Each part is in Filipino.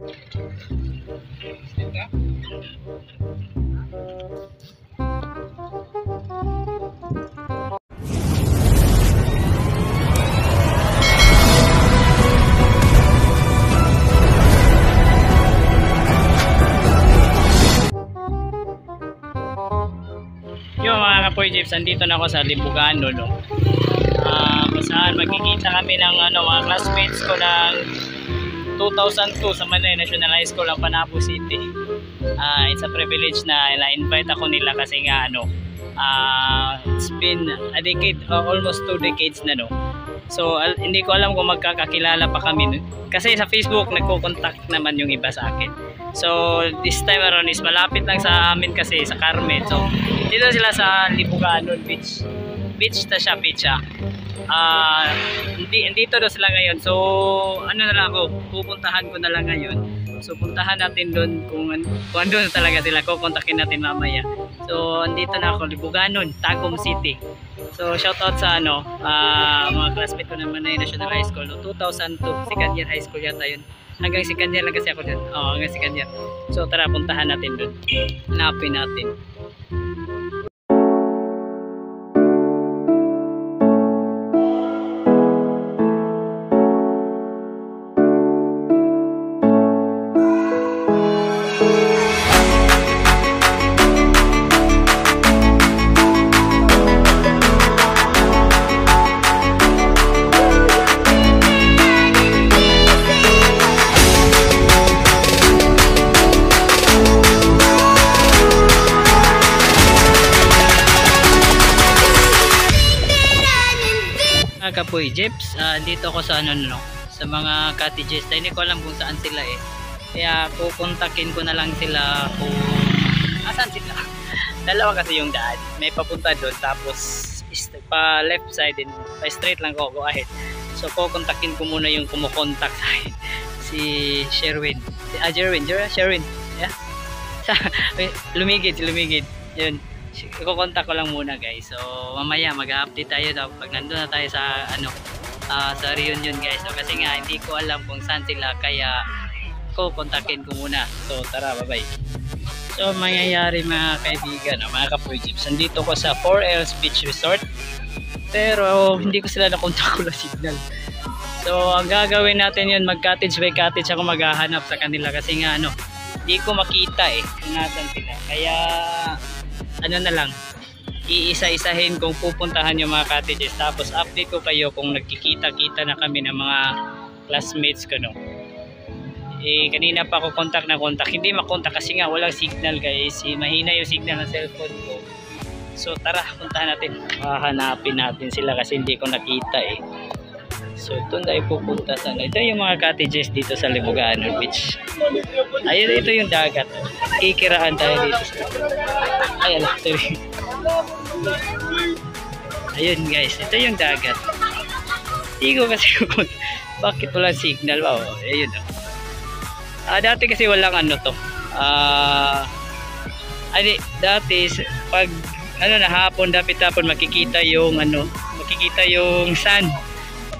Yung mga kapoy jeeps, andito na ako sa Libugano, no? Ah, kung saan magkikita kami ng ano, mga classmates ko ng 2002 sa Manila National High School ng Panapo City. Ah, it's a privilege na na-invite ako nila kasi nga ano, ah, it's been a decade, uh, almost two decades na no. So, al- hindi ko alam kung magkakakilala pa kami. no? Kasi sa Facebook, nagko-contact naman yung iba sa akin. So, this time around is malapit lang sa amin kasi sa Carmen. So, dito sila sa Libuganon Beach. Beach na siya, beach siya. Ah, hindi dito daw sila ngayon. So, ano na lang ako, pupuntahan ko na lang ngayon. So, puntahan natin doon kung, kung andun na talaga sila. Kukontakin natin mamaya. So, andito na ako, Libuganon, Tagum City. So, shout out sa ano, ah, mga classmate ko naman na National High School. No? 2002, second year high school yata yun. Hanggang second year lang kasi ako dun. Oo, hanggang second year. So, tara, puntahan natin doon. Hanapin natin. Kapoy, Jeps, ah, dito ako sa ano no, sa mga cottages. Dahil hindi ko alam kung saan sila eh. Kaya kukontakin ko na lang sila kung asan sila. Dalawa kasi yung daan. May papunta doon tapos pa left side din, pa straight lang ko, go ahead. So kukontakin ko muna yung kumukontak sa. Si Sherwin. Si, ah, Sherwin, Sherwin, Sherwin. Yeah. Lumigid, lumigid. Yun kukontak ko lang muna guys. So mamaya mag-update tayo daw pag nandun na tayo sa ano ah, sa reunion guys. So kasi nga hindi ko alam kung saan sila kaya kukontakin ko muna. So tara bye bye so mangyayari mga kaibigan ah, mga kapoy jeeps nandito ko sa 4Ls Beach Resort pero hindi ko sila nakontak ko na signal. So ang gagawin natin yun mag cottage by cottage ako maghahanap sa kanila kasi nga ano hindi ko makita eh kung nasan sila. Kaya ano na lang iisa-isahin kung pupuntahan yung mga cottages. Tapos update ko kayo kung nagkikita-kita na kami ng mga classmates ko no? Eh kanina pa ako contact na contact. Hindi makontak kasi nga walang signal guys. Eh, mahina yung signal ng cellphone ko. So tara puntahan natin. Hahanapin natin sila kasi hindi ko nakita eh so doon tayo pupunta sa ito yung mga cottages dito sa Libuganon Beach. Ayun ito yung dagat. Kikiraan tayo dito. Sa ay ala sorry ayun guys ito yung dagat. Hindi ko kasi kung bakit walang signal. Wow ayun oh. ah dati kasi walang ano to. Ah ani dati pag ano na hapon dapat hapon makikita yung ano makikita yung sun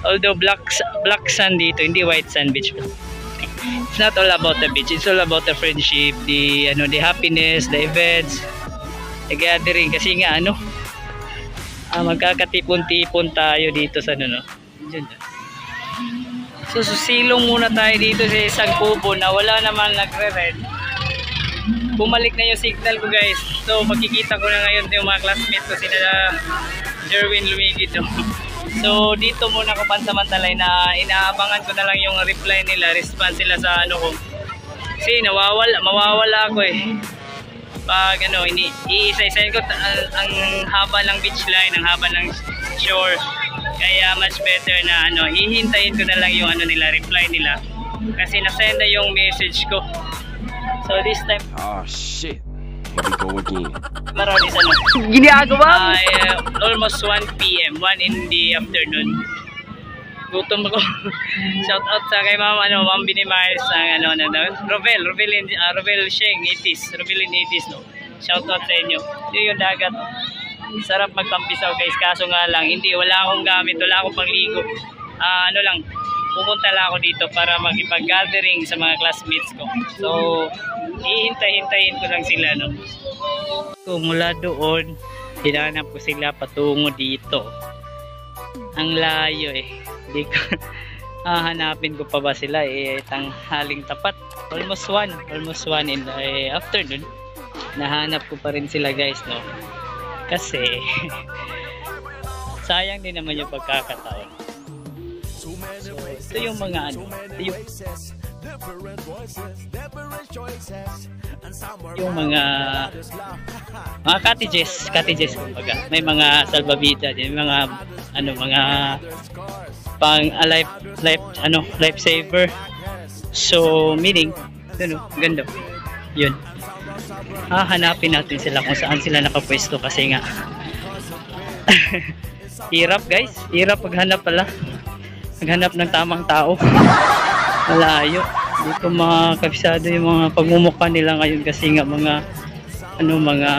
although black black sun dito hindi white sand beach it's not all about the beach it's all about the friendship the ano the happiness the events the gathering. Kasi nga ano ah, magkakatipon-tipon tayo dito sa ano no? Diyan, so susilong muna tayo dito sa isang kubo na wala naman nagre-red. Bumalik na yung signal ko guys. So makikita ko na ngayon yung mga classmates ko sila Jerwin Lumigid no? so dito muna ko pansamantalay na inaabangan ko na lang yung reply nila response sila sa ano ko. Kasi nawawala mawawala ako eh. Pag ano ini iisa-isahin ko ang, ang haba ng beach line ang haba ng shore. Kaya much better na ano hihintayin ko na lang yung ano nila reply nila. Kasi nasend na yung message ko. So this time Oh shit. Here we go again. Maron is ano. Ginagawa mo? uh, almost 1 p.m. 1 in the afternoon. Gutom ako. Shout out sa kay ma'am ano ma'am Bini Miles ang ano ano ano, Rovel Rovel in, uh, Rovel Sheng 80s Rovel in 80s no. Shout out sa inyo. Yun yung dagat. Sarap magtampisaw guys. Kaso nga lang hindi wala akong gamit wala akong pangligo Ah, ano lang pupunta lang ako dito para makipag-gathering sa mga classmates ko. So, ihintay-hintayin ko lang sila, no? So, mula doon, hinanap ko sila patungo dito. Ang layo eh. Hindi ko, hahanapin ko pa ba sila eh, tanghaling tapat. Almost one, almost one in the eh, afternoon. Nahanap ko pa rin sila guys, no? Kasi, sayang din naman yung pagkakataon. Ito yung mga ano, yung, mga mga cottages, cottages kumbaga. May mga salvavida din, may mga ano, mga pang a life life ano, life saver. So, meaning, ano, ganda. Yun. Hahanapin natin sila kung saan sila nakapwesto kasi nga hirap guys, hirap paghanap pala. Maghanap ng tamang tao. Malayo. Hindi ko makakabisado yung mga pagmumukha nila ngayon kasi nga mga ano mga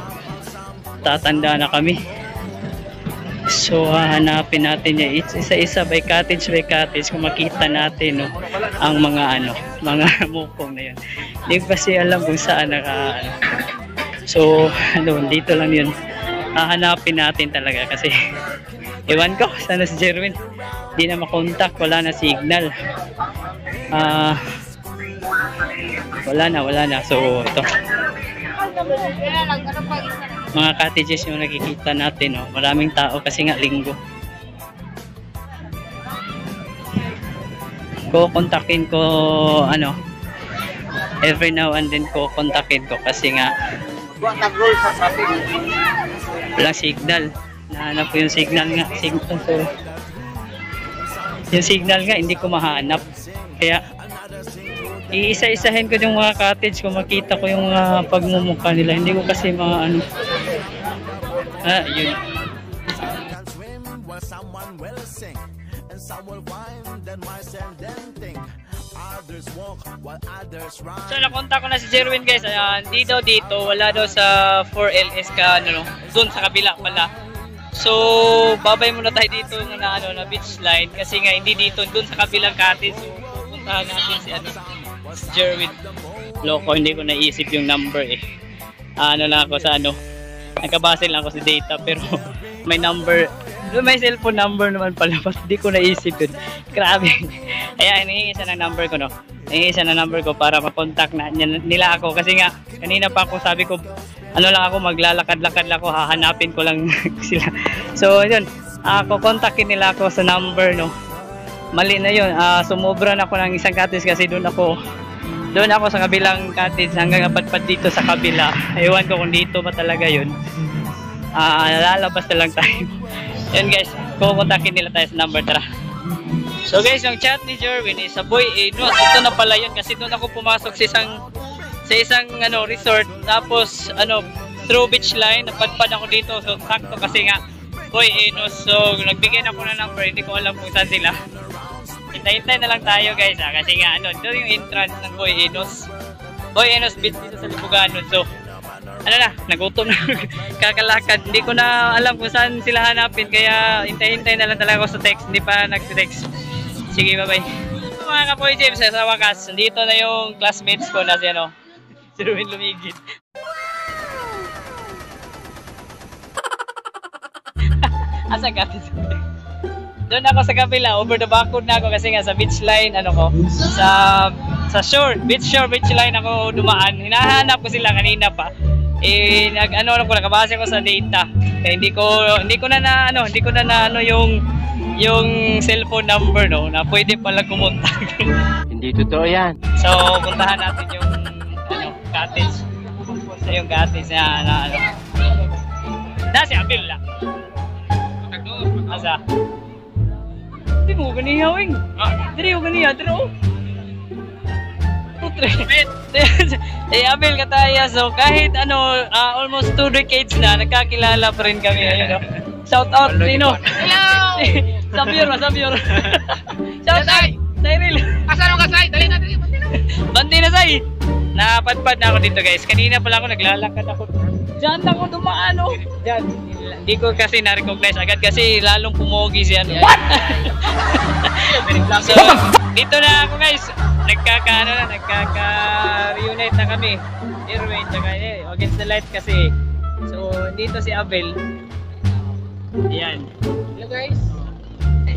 tatanda na kami. So hahanapin natin niya isa-isa by cottage by cottage kung makita natin no, ang mga ano, mga mukong na yun. Hindi kasi alam kung saan naka ano. So ano, dito lang yun. Hahanapin natin talaga kasi Ewan ko, sana si Jerwin. Hindi na makontak, wala na signal. Ah, wala na, wala na. So, ito. Mga cottages yung nakikita natin, no? Maraming tao kasi nga linggo. Kukontakin ko, ano, every now and then ko kontakin ko kasi nga walang signal nahanap ko yung signal nga signal sorry. Yung signal nga hindi ko mahanap. Kaya iisa-isahin ko yung mga cottage kung makita ko yung mga pagmumukha nila. Hindi ko kasi mga ano. Ah yun. So nakontak ko na si Jerwin guys. Ayan di daw dito. Wala daw sa 4LS ka ano no? Doon sa kabila pala So, babay muna tayo dito na ano na beach line kasi nga hindi dito doon sa kabilang cottage. So, pupuntahan natin si ano si Jerwin. Loko, hindi ko naisip yung number eh. Ano lang ako sa ano. Nagkabase lang ako sa data pero may number may cellphone number naman pala but hindi ko naisip yun. Grabe. Kaya hinihingi siya ng number ko no. Hinihingi ng number ko para makontak na nila ako kasi nga kanina pa ako sabi ko ano lang ako maglalakad-lakad lang ako hahanapin ko lang sila. So yun ako uh, kontakin nila ako sa number no? Mali na yun. Uh, sumobra na ako ng isang cottage kasi doon ako doon ako sa kabilang cottage hanggang apadpad dito sa kabila. Ewan ko kung dito ba talaga yun. Uh, lalabas na lang tayo. Yun guys kukontakin nila tayo sa number tara. So guys yung chat ni Jerwin is sa boy eh, no, ito na pala yun kasi doon ako pumasok sa isang sa isang ano resort. Tapos ano through beach line napadpad ako dito. So sakto kasi nga boy Enos so nagbigay na ako ng number hindi ko alam kung saan sila. Hintay-hintay na lang tayo guys ha, kasi nga ano doon yung entrance ng boy Enos boy Enos beach dito sa Libuganon so ano na nagutom na kakalakad. Hindi ko na alam kung saan sila hanapin. Kaya hintay-hintay na lang talaga ako sa text. Hindi pa nag-text. Sige bye bye mga kapoy James sa wakas dito na yung classmates ko na si ano si Ruin lumigit. Asa ka? Doon ako sa kabila, over the backwood na ako kasi nga sa beach line, ano ko, sa sa shore, beach shore, beach line ako dumaan. Hinahanap ko sila kanina pa. Eh, nag, ano, ano ko, nakabase ko sa data. Kaya hindi ko, hindi ko na na, ano, hindi ko na na, ano, yung, yung cellphone number, no, na pwede pala kumontak. Hindi totoo yan. So, puntahan natin yung cottage. Sa yung cottage na, na ano. Na si Abil lang. Asa? Hindi mo ganiya, wing. Diri mo oh. Putre. Eh, Abil kataya. So, kahit ano, uh, almost two decades na, nagkakilala pa rin kami. Ayun, no? Shout out, Tino. Hello! Sabyur, Sabyur. Shout out, Cyril. Asa nung kasay? Dali na, dali. Bandi na say. Na napadpad na ako dito guys. Kanina pala ako naglalakad ako. Diyan lang ako dumaan oh. Diyan. Hindi ko kasi na-recognize agad kasi lalong pumogi siya. What? so, dito na ako guys. Nagkaka, ano na, nagkaka-reunite na kami. Irwin, tsaka eh, against the light kasi. So, dito si Abel. Ayan. Hello guys.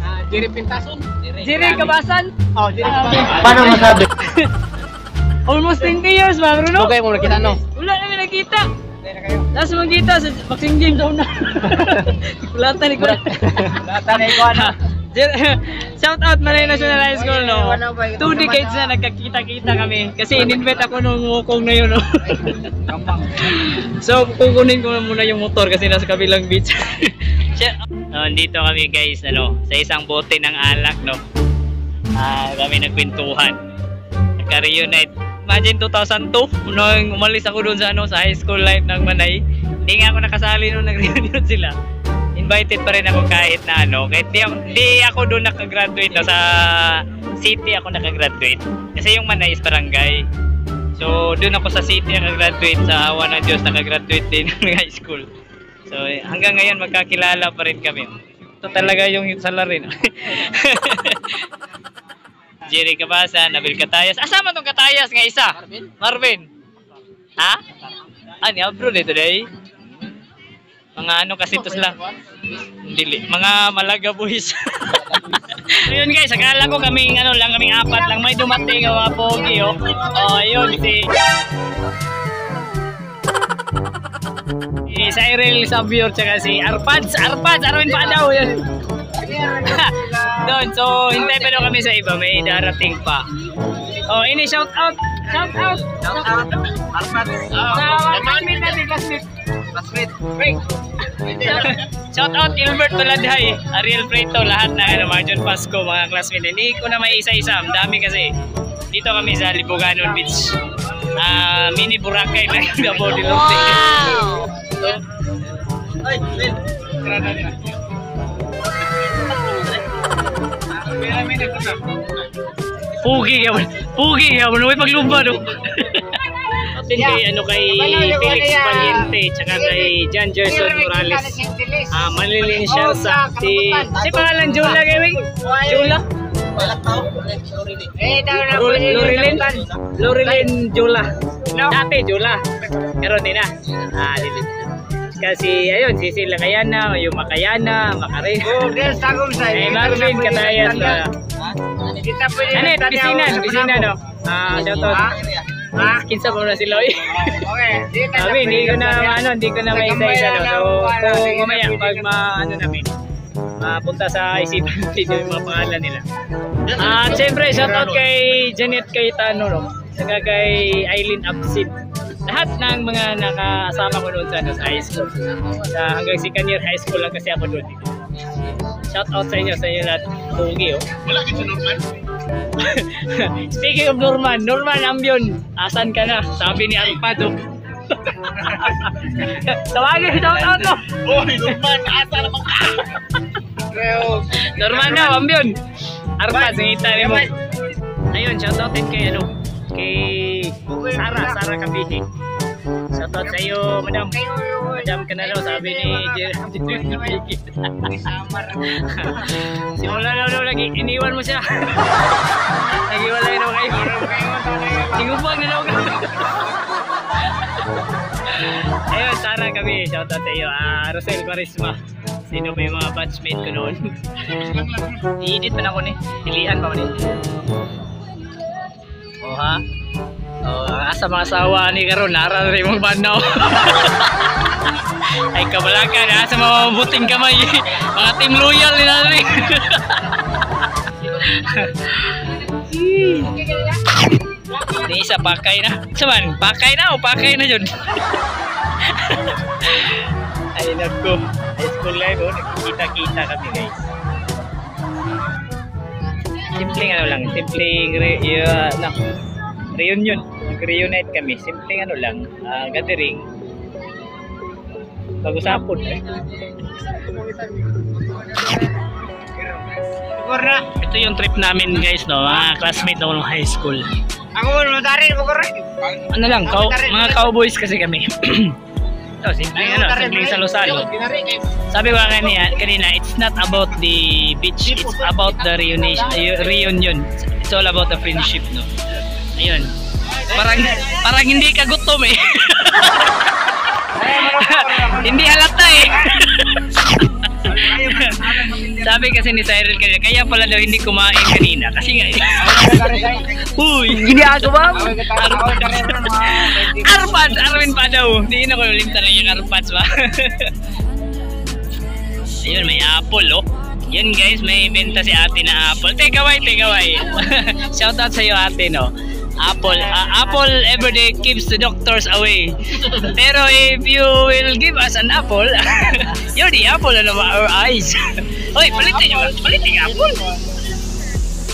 Ah, Jerry Pintason. Jiri Kabasan. Oh, Jerry Pintason. Paano masabi? Almost 20 years, ba, Bruno? Okay, mo nakita no. Wala namin nakita. Tayo na kayo. Last magkita sa boxing game daw na. Kulatan ni. Lahat na ikaw ano. Shout out Manay National High School no. Two decades na nagkakita-kita kami kasi in-invite ako nung mukong na yun no. So kukunin ko na muna yung motor kasi nasa kabilang beach. Oh, dito kami guys ano, sa isang bote ng alak no. Ah, kami nagkwentuhan. Nagka-reunite. Imagine 2002 nung umalis ako doon sa ano sa high school life ng Manay. Hindi nga ako nakasali nung nag-reunion sila. Invited pa rin ako kahit na ano, kahit di ako, di ako doon nakagraduate no, sa city ako nakagraduate. Kasi yung Manay is barangay. So, doon ako sa city nakagraduate sa awa ng Diyos nakagraduate din ng high school. So, hanggang ngayon magkakilala pa rin kami. Ito talaga yung salarin. Jerry Cabasa, Nabil Catayas. Asama tong Catayas nga isa? Marvin? Marvin. Ha? Ano, abroad eh today? Mga ano kasi tos lang. Dili. Mga Malaga boys. ayun guys, akala ko kaming ano lang, kaming apat lang. May dumating ang mga pogi oh. Oh, ayun si si Cyril Sabior tsaka si Arpads. Arpads, Arwin pa daw yun. Doon, so hintay pa daw kami sa iba, may darating pa. Oh, ini shout out. Shout out. Shout out. Arpat. Sa classmate natin, classmate. Classmate. Break. Shout out Gilbert Tuladhay, Ariel Preto, lahat na ano, mga John Pasco, mga classmate. Hindi ko na may isa-isa, ang dami kasi. Dito kami sa Libuganon Beach. Ah, mini Boracay na yung Davao del Norte. So, Ay, Will. Pugi ka man. Pugi ka man. May paglumba no. Atin kay ano kay Felix Valiente tsaka kay John Gerson Morales. Ah, malilin siya sa si si pangalan Jula kay Wing. Jula. Eh, daw na Lor- Lorilin. Lorilin Jula. Dati Jula. Pero di na. Ah, di kasi ayun, si Sila Kayana, yung Makayana, Makare. Oh, there's tagom sa Eh, Marvin Katayas. ah. Kita pwede. Ano, pisina, pisina no. Ah, shout out. Ha? Kinsa mo na sila oy. Okay. di ka Sabi, hindi ko na ano, hindi ko na may isa-isa no. So, kung mamaya pag ma ano namin, mapunta sa isipan natin yung mga pangalan nila. At syempre, shoutout kay Janet Cayetano, no? Saka kay Eileen Absid. Lahat ng mga nakasama ko noon sa, ano, sa high school. Sa, hanggang second year high school lang kasi ako doon. Shoutout sa inyo, sa inyo lahat. Pugi, oh. Wala kita Norman. Speaking of Norman, Norman Ambion, asan ka na? Sabi ni Alpado. Tawagin, shoutout mo. Oy, Norman, asa naman ka? Norman na, Ambion. Arpad, singita mo. Ayun, shoutout din kay ano, kay Sara, Sara Kabihi. Shoutout sa iyo, madam. Madam ka na daw, sabi ni. Samar. Simula na daw lagi, iniwan mo siya. Nagiwalay na kayo. Tingubag na daw ka. Ayun, Sara kami. Shoutout sa iyo. Ah, Rosel Quaresma. Sino yung mga batchmate ko noon? I-edit pa na ako ni. Pilihan pa ako ni. Ha? Oh, asa mga asawa ni karon nara rin mong banaw. Ay kabalakan ha sa mga buting kamay. mga team loyal ni nari. Ni isa pakay na. Saman, pakay na o pakay na jud. Ay nako. High school life oh, nagkikita-kita kami guys. Simpleng ano lang, simpleng re, uh, na, reunion. Nag-reunite kami. Simpleng ano lang, ah, gathering. Pag-usapon. Na. Ito yung trip namin guys, no, mga classmate noong high school. Ako mo, madari mo ko rin. Ano lang, cow- mga cowboys kasi kami. Ito, simpleng ano, simpleng salo-salo. Sabi ko kanina, kanina, it's not about the beach, it's about the reunion. reunion. It's all about the friendship, no? Ayun. Parang, parang hindi ka gutom eh. Sabi kasi ni Cyril kanina, kaya pala daw hindi kumain kanina. Kasi nga, Uy, ginagawa mo. Arpads, Arwin pa daw. Hindi na ko limta lang yung Arpads ba. Ayun, may apple oh. Yun guys, may benta si ate na apple. Take away, take away. Shout out sa iyo ate no. Apple, ah, apple everyday keeps the doctors away. Pero if you will give us an apple, you're the apple of our eyes. Oy, palitin nyo, palitin yung apple.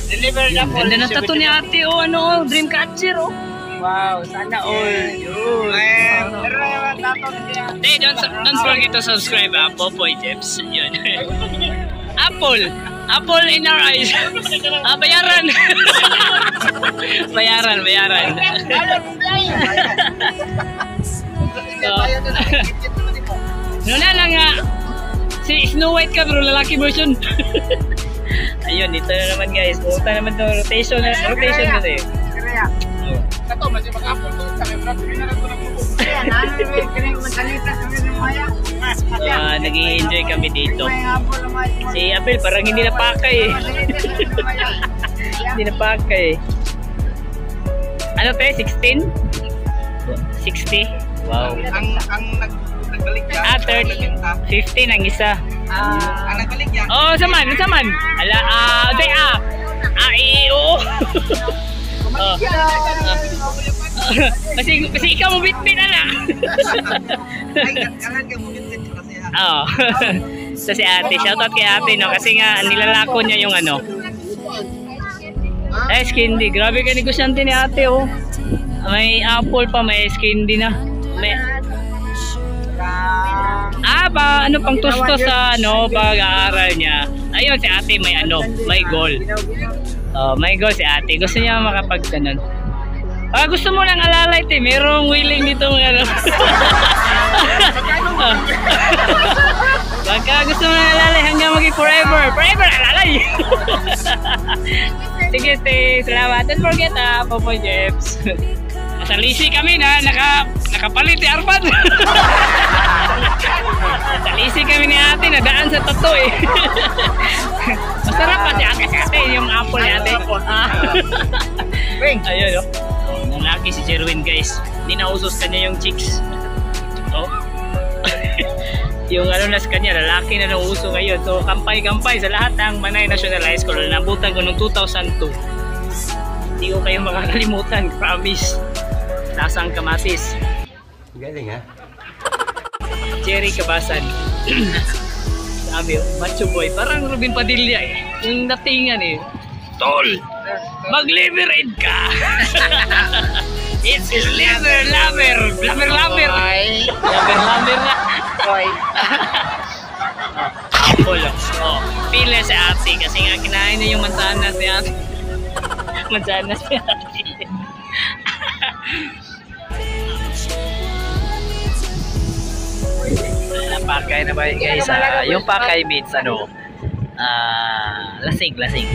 Deliver na po. Ganda na tattoo ni ate, oh, ano, oh, dream catcher, oh. Wow, sana all. Yun. Pero naman tato siya. Hey, don't, don't forget to subscribe, ah, Popoy Tips. Yun. Apple. Apple in our eyes. Ah, bayaran. bayaran, bayaran. No na lang nga. Snow White ka bro, lalaki version. Ayun, dito na naman guys. Pumunta naman to rotation na rotation na eh. Kaya, kato, masih mag-apple to. Kaya, marami na lang to ng buko. Kaya, namin, kaya, magsalita kami ng maya. Ah, nag-enjoy kami dito. Si Abel parang hindi napakay eh. hindi napakay eh. Ano pe? 16? 60? Wow. Ang, ang nag, nagbalik niya. Ah, 30. 15 ang isa. Ang nagbalik niya. Oh, saman, saman. Ala, ah, uh, day ah. Ah, eh, oo. oh. kasi, kasi ikaw mo bitbit ala. Ay, kanan ka mo yun kasi ha. Oo. so si ate, shoutout kay ate no kasi nga nilalako niya yung ano. Eh, skindy. Grabe ka negosyante ni ate oh. May apple pa, may skindy na. May Ba, ano pang tusto sa ano, pag-aaral niya. Ayun, si ate may ano, may goal. Oh, may goal si ate. Gusto niya makapag ganun. Ah, gusto mo lang alalay, te. Merong willing dito ano. Pagka gusto mo lang alalay hanggang maging forever. Forever alalay. Sige, te. Salamat. Don't forget, ah, Popoy Jeps. Lisi kami na naka, nakapalit ni Arpad. Nasa lisi kami ni ate na daan sa tato eh. Masarap pa si ate ate yung apple ni ate. Ah. Ayun oh. Oh, Lalaki si Jerwin guys. Hindi na usos kanya yung chicks. Oh. yung ano na sa kanya, lalaki na nang uso ngayon. So, kampay-kampay sa lahat ng Manay National High School na nabutan ko noong 2002. Hindi ko kayo makakalimutan, promise. Lasang kamatis. Galing ha? Jerry Kabasan. Sabi, macho boy. Parang Ruben Padilla eh. Yung datingan eh. Tol! Mag-leverage ka! It's lever, lover! Lover, lover! Lover, lover na! Apple. Oh, pila si ate kasi nga kinain niya yung mansanas si ate. mansanas si ate. Pakay na ba guys? ah, yung pakay means ano? Ah, lasing, lasing.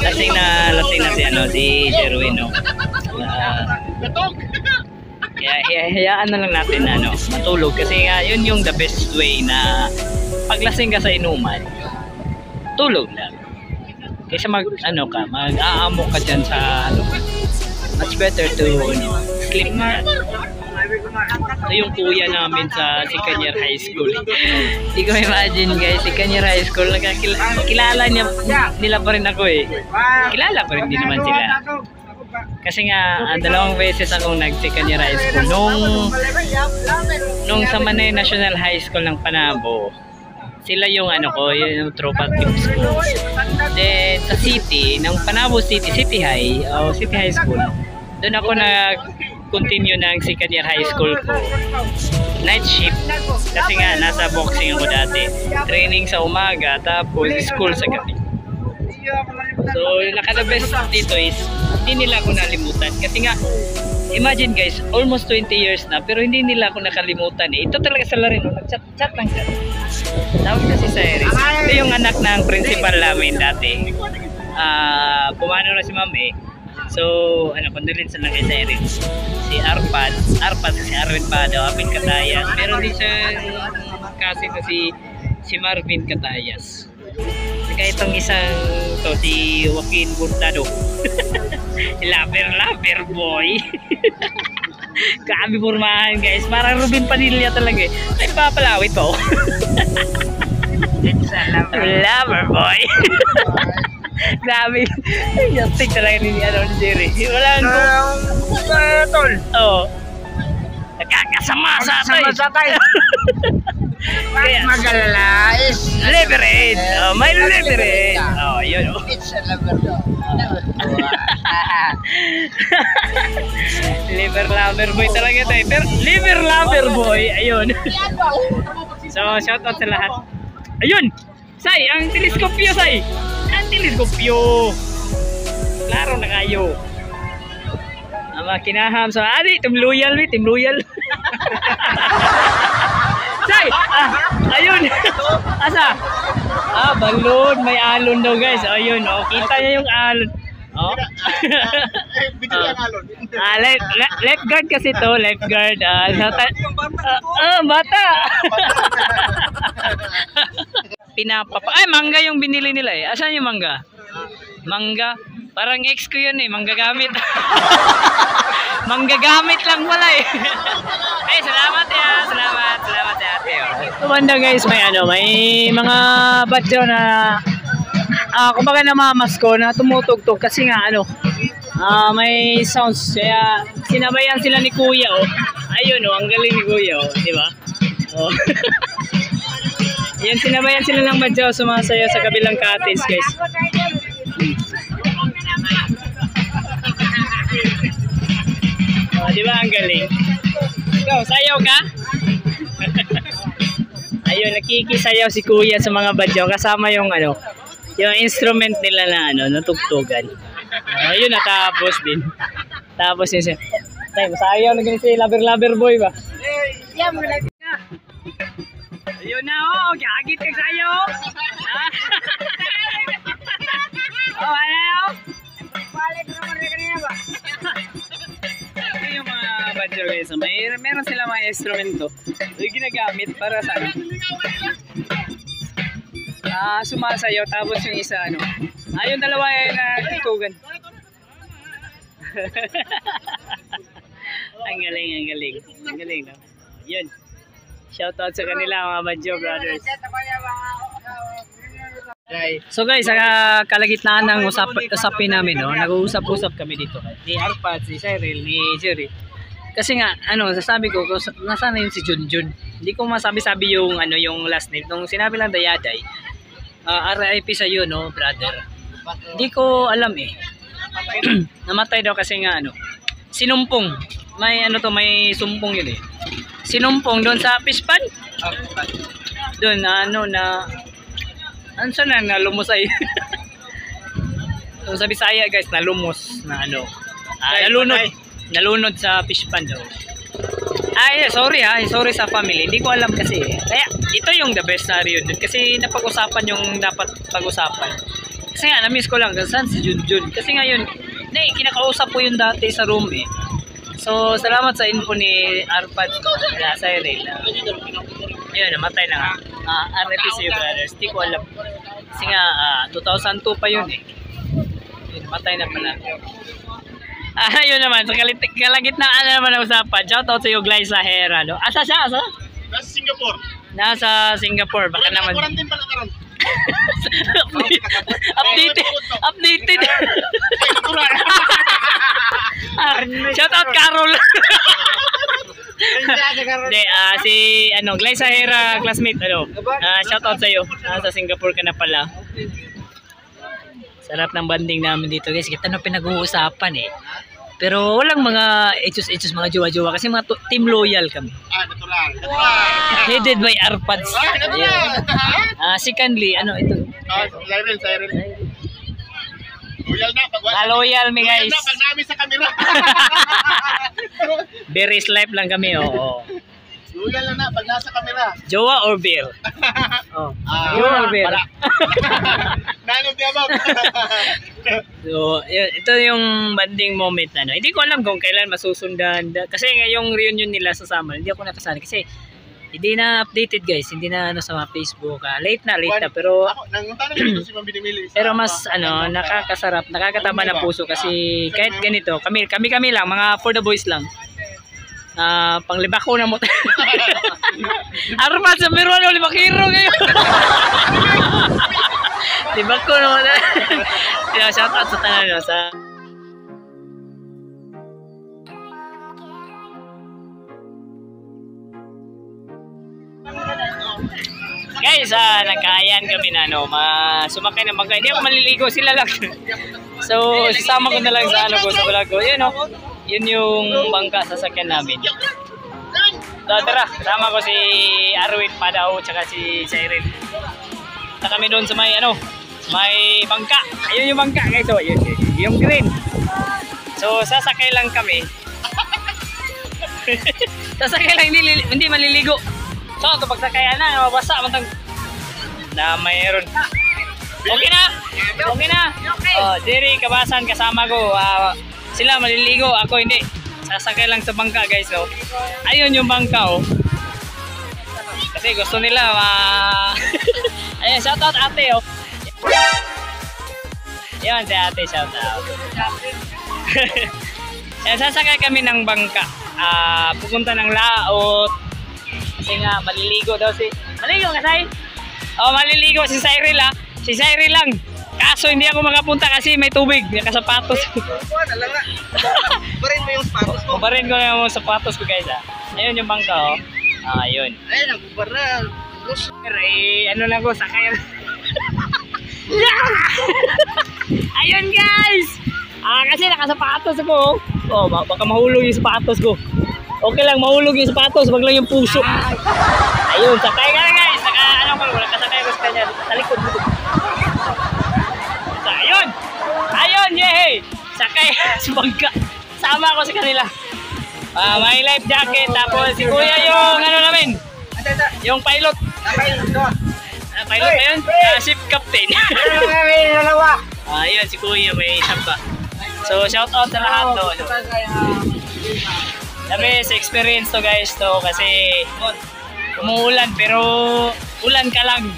Lasing na, lasing na si ano, si Jerwin, no? Ah, kaya hayaan na lang natin na ano, matulog kasi nga yun yung the best way na paglasing ka sa inuman, tulog lang. Kaysa mag ano ka, mag-aamo ka dyan sa ano, much better to ano, sleep na. Ito yung kuya namin sa Sikanyar High School. Hindi ko imagine guys, Sikanyar High School, nakakilala kilala niya, nila pa rin ako eh. Kilala pa rin din naman sila. Kasi nga, ah, dalawang beses akong nag-Sikanyar High School. Nung, nung sa Manay National High School ng Panabo, sila yung ano ko, yung tropa teams ko. Then sa city, ng Panabo City, City High, o City High School, doon ako nag-continue ng second year high school ko. Night shift. Kasi nga, nasa boxing ako dati. Training sa umaga, tapos school sa gabi. So, yung naka-the-best dito is, hindi nila ako nalimutan. Kasi nga, imagine guys, almost 20 years na, pero hindi nila ako nakalimutan eh. Ito talaga sila rin, oh. nag-chat-chat lang siya. Tawag na si Cyrus. Ito yung anak ng principal namin dati. Ah, pumano na si ma'am eh. So, ano, condolence lang kay Cyrus. Si Arpad, Arpad si Arvin Pado, Apin Katayas. Meron din siya kasi na si si Marvin Katayas. Saka itong isang to, si Joaquin Burtado. lover, lover boy. Grabe formahan guys. Parang Ruben Padilla talaga eh. Ay, papalawit pa oh. It's a lover. lover boy. Grabe. Yastik talaga ni ano ni Jerry. Wala ko. Uh, tol. Oo. Nakakasama sa atay. Sama sa tayo. Kaya- Magalala is Leverage. Oh, may leverage. Oh, yun. It's a lover daw. liver lover boy talaga tayo. Pero liver lover boy, ayun. so, shout out sa lahat. Ayun! Say, ang teleskopyo, Say! Ang teleskopyo! Klaro na kayo. Ang mga kinaham sa... Adi, team loyal, we, team loyal. Say! Ah, ayun! Asa? Ah, balon. May alon daw, guys. Ayun, oh. Kita niya yung alon. Oh. Bigyan ang alon. Ah, left, left, guard kasi to, left guard. Ah, sa ta- ah, ah, bata. Pinapapa. Ay, mangga yung binili nila eh. Asan yung mangga? Mangga. Parang ex ko yun eh, mangga gamit. mangga gamit lang wala eh. Ay, salamat ya. Salamat. Salamat sa ate. Oh. Tumanda guys, may ano, may mga badyo na ah kumbaga namamas ko na tumutugtog kasi nga ano ah may sounds kaya sinabayan sila ni kuya oh ayun oh ang galing ni kuya oh di ba oh yan sinabayan sila ng madyaw sumasayaw sa kabilang cottage guys oh di ba ang galing ikaw sayaw ka ayun nakikisayaw si kuya sa mga badyaw kasama yung ano yung instrument nila na ano, natugtugan. Uh, yun natapos din. Tapos yun siya. Tay, masayaw na ganun si Lover Lover Boy ba? Ayun na oh, gagit ka sa'yo. Ah. oh, ano? Ito yung mga badger guys. May, meron sila mga instrumento. Yung ginagamit para sa ano? Ah, sumasayaw tapos yung isa ano. Ah, yung dalawa ay nagtutugan. ang galing, ang galing. Ang galing, no? Yun. Shout out sa kanila mga Badjo brothers. So guys, sa kalagitnaan ng usap usapin namin, no, nag-uusap-usap kami dito. Ni Arpat, si Cyril, ni Jerry. Kasi nga, ano, sasabi ko, nasaan na yun si Junjun. Hindi ko masabi-sabi yung, ano, yung last name. Nung sinabi lang Dayaday, uh, RIP sa iyo, no, brother. Hindi ko alam eh. Namatay daw kasi nga, ano, sinumpong. May, ano to, may sumpong yun eh. Sinumpong doon sa Pispan. Doon, ano, na, ano siya na, nalumusay. so, sa Bisaya, guys, nalumos na, ano, ah, nalunod. Nalunod sa Pispan daw. Ay, sorry ha. Sorry sa family. Hindi ko alam kasi. Kaya, ito yung the best scenario dun. Kasi napag-usapan yung dapat pag-usapan. Kasi nga, na-miss ko lang. Saan si Junjun? Kasi nga yun, na, kinakausap ko yun dati sa room eh. So, salamat sa info ni Arpad na sa Cyril. Ayun, namatay na nga. Uh, sa iyo, brothers. Hindi ko alam. Kasi nga, ah, 2002 pa yun eh. Yun, namatay na pala. Ah, yun naman. Sa kalit kalagit na ano naman ang usapan. Shout out sa iyo, Glyza Hera. No? Asa siya? Asa? Nasa Singapore. Nasa Singapore. Baka naman. Quarantine pala karon. updated. Updated. Ah, Shout out Carol. Hindi, ah, si ano, Glyza Hera, classmate, ano, ah, shout out sa iyo. Nasa Singapore ka na pala. Sarap ng banding namin dito guys. Kita na pinag-uusapan eh. Pero walang mga etos-etos, mga jowa-jowa kasi mga team loyal kami. Ah, natural. Natural. Headed by Arpads. Ah, natural. Ah, secondly, ano ito? Ah, Cyril, Cyril. Loyal na pag Ah, loyal mi Loyal guys. na pag namin sa kamera. Very life lang kami, oo. Loyal na na pag nasa kamera. Jowa or beer? Oh. Ah, Jowa or beer? wala. Nanong di abang. So, ito yung banding moment na ano. Hindi ko alam kung kailan masusundan. Da- Kasi ngayong reunion nila sa summer, hindi ako nakasali. Kasi hindi na updated guys. Hindi na ano sa mga Facebook. ah. late na, late na. Pero Ako, nangunta na dito si Ma'am Binimili. pero mas ano, nakakasarap, nakakatama ng puso kasi kahit ganito, kami kami kami lang, mga for the boys lang. Ah, panglibako na mo. Arma sa meron ano, lima kiro kayo. libako na mo. Shout out sa tanan no, sa Guys, ah, nagkaayan kami na ano, ma sumakay ng bangka. Hindi ako maliligo, sila lang. so, sasama ko na lang sa ano ko, sa vlog ko. Yun, oh. Yun yung bangka sasakyan namin. So, tara, kasama ko si Arwin Padao, tsaka si Cyril. Punta kami doon sa may, ano, sa may bangka. Ayun yung bangka, guys. Oh, yun, yun, yung green. So, sasakay lang kami. sasakay lang, hindi, hindi maliligo. So, ito pagsakayan na, mabasa, mantang na mayroon. Okay na? Okay na? Oh, Jerry, kabasan, kasama ko. Ah, sila maliligo, ako hindi. Sasakay lang sa bangka, guys. Oh. Ayun yung bangka, oh. Kasi gusto nila, ma... Ayun, shout out ate, oh. Yan, si ate, shout out. Yan, sasakay kami ng bangka. Ah, pupunta ng laot. Kasi nga, maliligo daw si... Maliligo ka, Sai? Oh, maliligo si Cyril, ah. Si Cyril lang. Kaso hindi ako makapunta kasi may tubig. Nakasapatos. Wala lang na. Barin mo yung sapatos mo. Kubarin ko na yung sapatos ko, guys, ah. Ayun yung bangka, oh. Ah, ayun. Ay, nagkubaral. Lus. Pero, eh, ano lang ko, sakay. ayun, guys! Ah, kasi nakasapatos ako, oh. Oh, ba- baka mahulog yung sapatos ko. Okay lang, mahulog yung sapatos, wag lang yung puso. Ayun, sakay ka na guys. Saka, ano ko, wala kasakay ko sa kanya. Sa likod mo. Sa, ayun! Ayun, yay! Sakay sa bangka. Sama ako sa kanila. Ah, may life jacket. Tapos si kuya yung ano namin. Ate, ate. Yung pilot. Napay ito. Ah, pilot ba yun? Ah, ship captain. Ay, dalawa. ah, yun, si kuya may samba. So, shout out sa lahat to. Sabi, sa experience to guys to kasi umuulan pero ulan ka lang.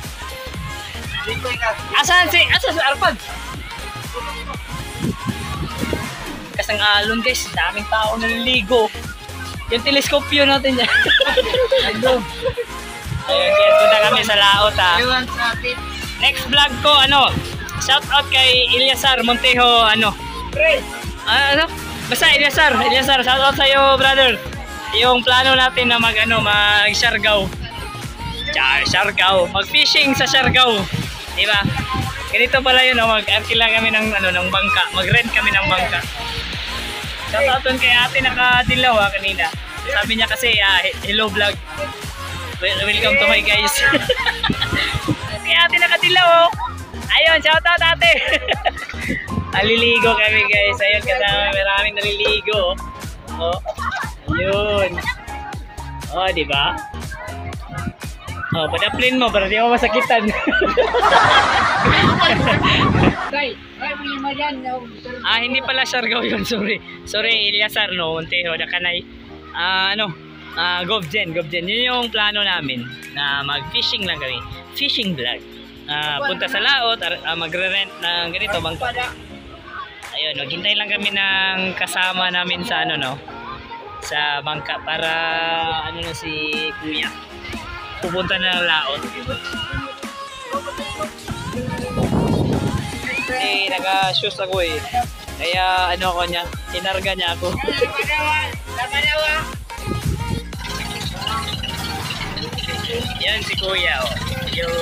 Asan si, asan si Arpad? Kasang alon guys, daming tao naliligo. Yung teleskopyo natin dyan. Ayun, kaya punta kami sa laot ha. Pit. Next vlog ko, ano, shout out kay Ilyasar Montejo, ano. Ah, ano? Basta Eliasar, Eliasar, shout out sa'yo, brother. Yung plano natin na mag ano, mag Siargao. Char, Siargao. Mag-fishing sa Siargao. Di ba? Ganito pala yun, oh, mag-arkila kami ng ano, ng bangka. Mag-rent kami ng bangka. Shout out dun kay ate nakadilaw ah, kanina. Sabi niya kasi, ah, he- hello vlog. Wel- Welcome to my guys. kay ate nakadilaw oh. Ayun, shout out ate. Naliligo kami guys. Ayun kasama maraming naliligo. Oh. Ayun. Oh, di ba? Oh, padaplin mo para di mo masakitan. Tay, ay, may lima dyan. ah, hindi pala Siargao yun. Sorry. Sorry, Eliasar, no. Montejo, Dakanay. Ah, ano? Ah, Govgen, Govgen. Yun yung plano namin na mag-fishing lang kami. Fishing vlog. Ah, punta sa laot, ah, magre-rent ng ganito, bangka. Ayun, maghintay lang kami ng kasama namin sa ano no, sa bangka para ano na si Kuya. Pupunta na ng laot. Eh, naka-shoes ako eh. Kaya ano ako niya, kinarga niya ako. Yan si Kuya oh. Yung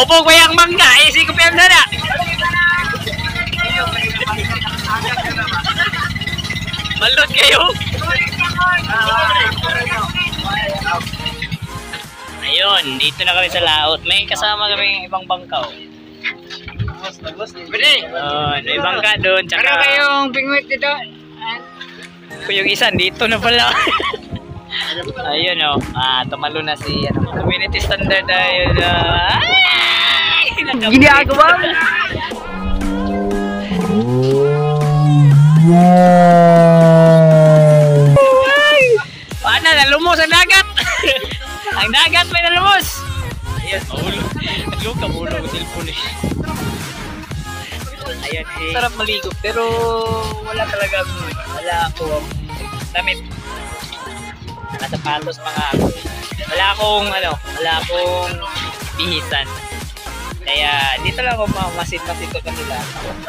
Opo, kuya ang mangga. Eh, si Kuya sana. Malot kayo. Ayun, dito na kami sa laot. May kasama kami ibang bangkaw. Pwede. Oh, may bangka doon. Tsaka, Ano kayong pingwit dito? yung isa, dito na pala. Ayun oh, ah, tumalo na si ano, community standard ayun. ah. Ay! Ginagawa mo. Eh. Sarap maligo pero wala talaga ako. Wala ako damit. Mga sapatos, mga wala akong ano, wala akong bihisan. Kaya dito lang ako mamasid-masid sa kanila.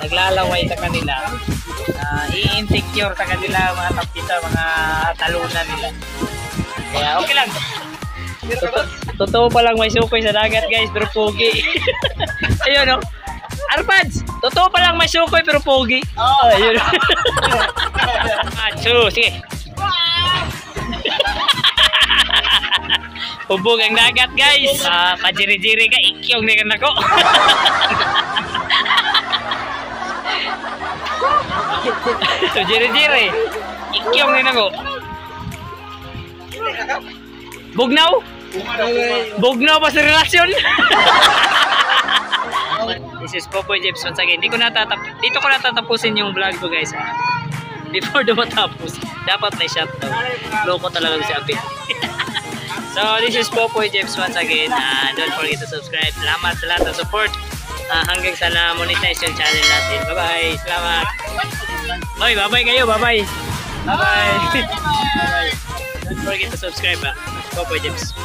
Naglalaway sa kanila. Uh, i-insecure sa kanila mga tapita, mga talunan nila. Kaya okay lang. Totoo, totoo pa lang may sukoy sa dagat guys, pero pogi. Ayun oh. Arpads, totoo pa lang may sukoy pero pogi. Oh, ayun. Atsu, sige. Hubog ang dagat guys. Ah, pajiri-jiri ka, ikyong ni kan ako. so, jiri-jiri. Ikyong ni ako. Bugnaw? Bugnaw pa sa relasyon? This is Popoy Jeps once again. Hindi ko natatap dito ko natatapusin yung vlog ko guys. ah. Before do matapos, dapat may shutdown. Loko talaga si Abit. so this is Popoy Jeps once again. Ah, don't forget to subscribe. Salamat sa lahat ng support. Ah, hanggang sa na-monetize yung channel natin. Bye-bye. Salamat. Bye, bye-bye kayo. Bye-bye. Bye-bye. Don't forget to subscribe ah. Popoy Jeps.